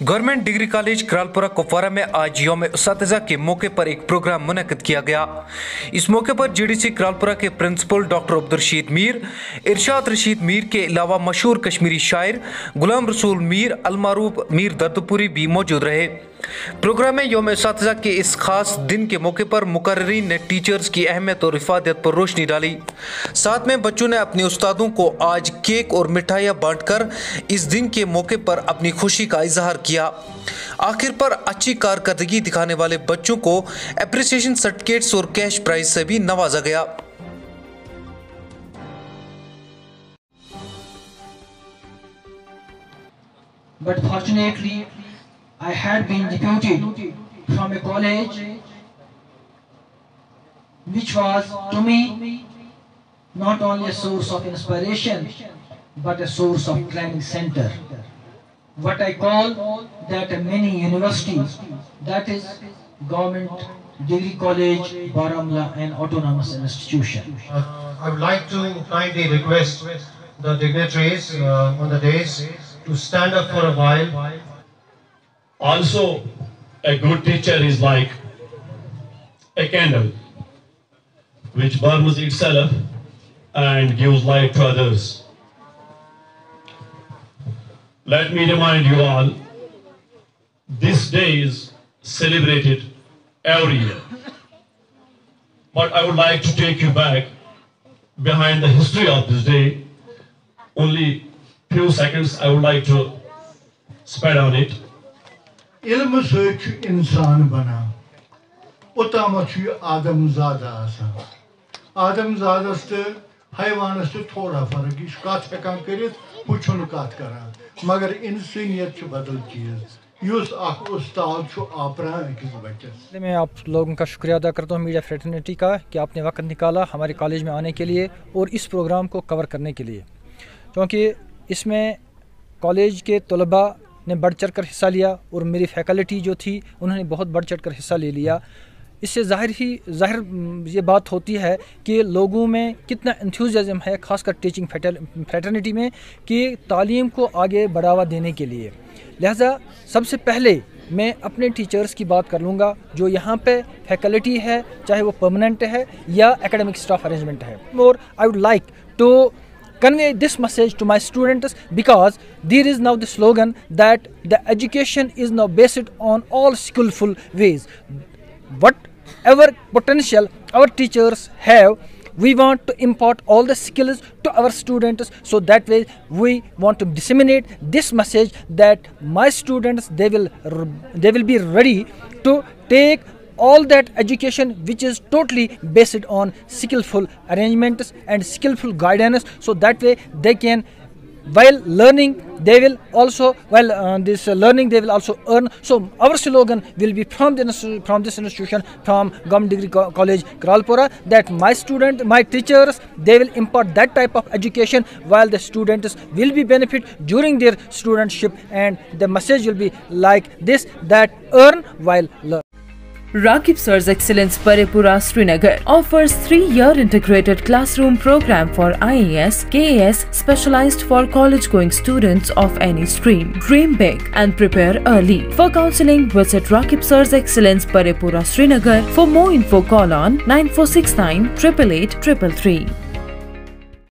Government degree college Kralpora Kupwara میں آج یوم اساتذہ کے موقع پر ایک پروگرام منعقد کیا گیا۔ اس موقع پر جی ڈی سی کرالپورہ کے پرنسپل ڈاکٹر عبد الرشید میر، ارشاد رشید میر کے علاوہ مشہور کشمیری شاعر، غلام رسول میر، المعروف میر دردپوری بھی موجود رہے۔ پروگرام میں یوم اساتذہ کے اس خاص دن کے موقع پر مقررین نے ٹیچرز کی اہمیت اور رفادیت پر روشنی ڈالی۔ ساتھ میں بچوں نے اپنے استادوں کو آج کیک اور مٹھائیاں بانٹ کر اس دن کے موقع پر اپنی خوشی کا اظہار کیا۔ آخر پر اچھی کارکردگی دکھانے والے بچوں کو اپریسیشن سرٹیفکیٹس اور کیش پرائز سے بھی نوازا گیا۔ But fortunately, I had been deputed from a college which was to me not only a source of inspiration but a source of training center. What I call that a mini university, that is government degree college, Baramulla and autonomous institution. Uh, I would like to kindly request the dignitaries uh, on the days to stand up for a while. Also, a good teacher is like a candle which burns itself and gives light to others. Let me remind you all, this day is celebrated every year. But I would like to take you back behind the history of this day. Only few seconds I would like to spend on it. علم سوچ انسان بنا۔ اتا مچو آدم زادہ آسا۔ آدم زادس تو حیوان تو تھوڑا فرق یہ کت ہیکان کرت ہوں کت کران مگر انسانیت بدل چیز میں آپ لوگوں کا شکریہ ادا کرتا ہوں میڈیا فریٹرنیٹی کا کہ آپ نے وقت نکالا ہمارے کالج میں آنے کے لیے اور اس پروگرام کو کور کرنے کے لیے۔ کیونکہ اس میں کالج کے طلبہ نے بڑھ چڑھ کر حصہ لیا اور میری فیکلٹی جو تھی، انہوں نے بہت بڑھ چڑھ کر حصہ لے لیا۔ اس سے ظاہر ہی، ظاہر یہ بات ہوتی ہے کہ لوگوں میں کتنا انتھیوزم ہے، خاص کر ٹیچنگ فیٹرنیٹی میں، کہ تعلیم کو آگے بڑھاوا دینے کے لیے۔ لہٰذا سب سے پہلے میں اپنے ٹیچرز کی بات کر لوں گا، جو یہاں پہ فیکلٹی ہے، چاہے وہ پرمننٹ ہے یا اکیڈمک اسٹاف ارینجمنٹ ہے۔ اور I would like to convey this message to my students because there is now the slogan that the education is now based on all skillful ways. Whatever potential our teachers have we want to impart all the skills to our students so that way we want to disseminate this message that my students they will they will be ready to take all that education which is totally based on skillful arrangements and skillful guidance. So that way they can while learning they will also while uh, this uh, learning they will also earn. So our slogan will be from the from this institution from government degree Co college Kralpora that my student my teachers they will impart that type of education while the students will be benefit during their studentship. And the message will be like this that earn while learn Rakib Sir's Excellence Parimpora Srinagar offers 3-year integrated classroom program for IAS, KAS specialized for college-going students of any stream. Dream big and prepare early. For counseling, visit Rakib Sir's Excellence Parimpora Srinagar. For more info, call on 9469 888 333.